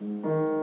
Música